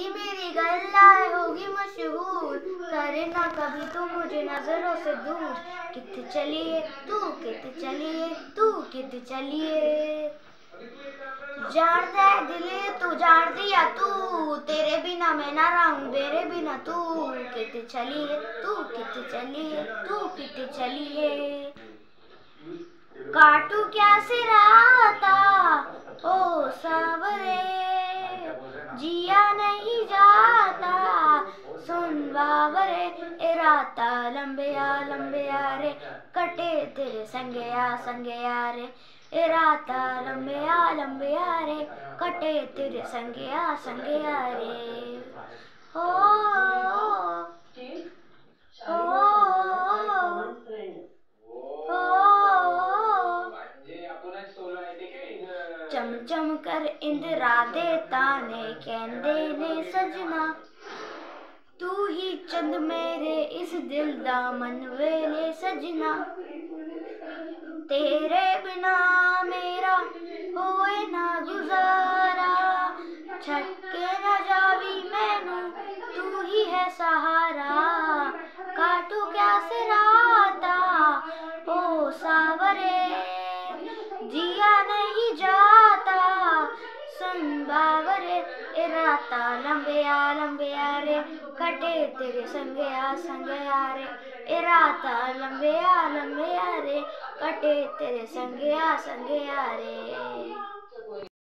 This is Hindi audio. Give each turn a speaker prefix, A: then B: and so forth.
A: मेरी गल्ला होगी मशहूर। करे ना कभी तू मुझे नज़रों से दूर। कित चलिए तू, कित चलिए तू, कित चलिए। जानता है दिले, तू जान दिया तू। तेरे बिना मैं ना रहूँ, मेरे बिना तू। कित चलिए तू, कित चलिए तू, कित चलिए। काटू क्या सिराता ए राता लंबिया लंबिया रे, कटे तेरे संगया संगया रे। ए राता लंबिया लंबिया रे, कटे तेरे संगया संगया रे। हो चम चम कर इंदिरा दे ताने कहंदे ने सजना। तू ही चंद मेरे इस दिल दा मन वेले सजना। तेरे बिना मेरा होए ना गुजारा। छक्के न जावी मैनू, तू ही है सहारा। काटू क्या सिराता ओ सावरे, जिया नहीं जाता। सुन बावरे ए राता लंबिया लंबिया रे कटे तेरे संगया संगया रे। ए राता लंबिया रे। कटे तेरे संगया संगया रे।